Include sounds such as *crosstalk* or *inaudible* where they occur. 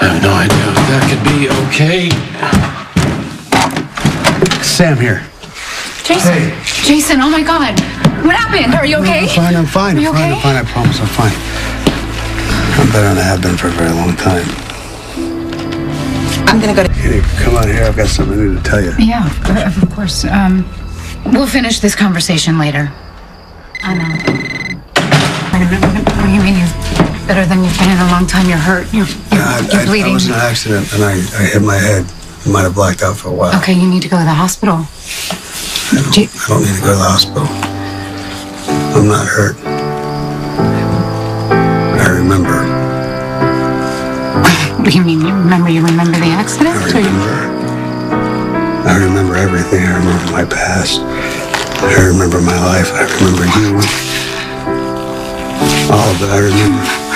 I have no idea if that could be okay. Sam here. Jason. Jason, oh my God. What happened? Are you okay? I'm fine, I'm fine. Are you I'm fine, okay? I'm fine, I promise, I'm fine. I'm better than I have been for a very long time. I'm gonna go to. Kitty, come on here. I've got something I need to tell you. Yeah, of of course. Um, we'll finish this conversation later. I know. What do you- what do you mean you're better than you've been in a long time? You're hurt. You're, you're, I, you're I, I was in an accident and I, I hit my head. I might have blacked out for a while. Okay, you need to go to the hospital. Do you- I don't need to go to the hospital. I'm not hurt. I remember. What *laughs* do you mean? You remember? You remember the accident? I remember. I remember everything. I remember my past. I remember my life. I remember you. All of it. I remember.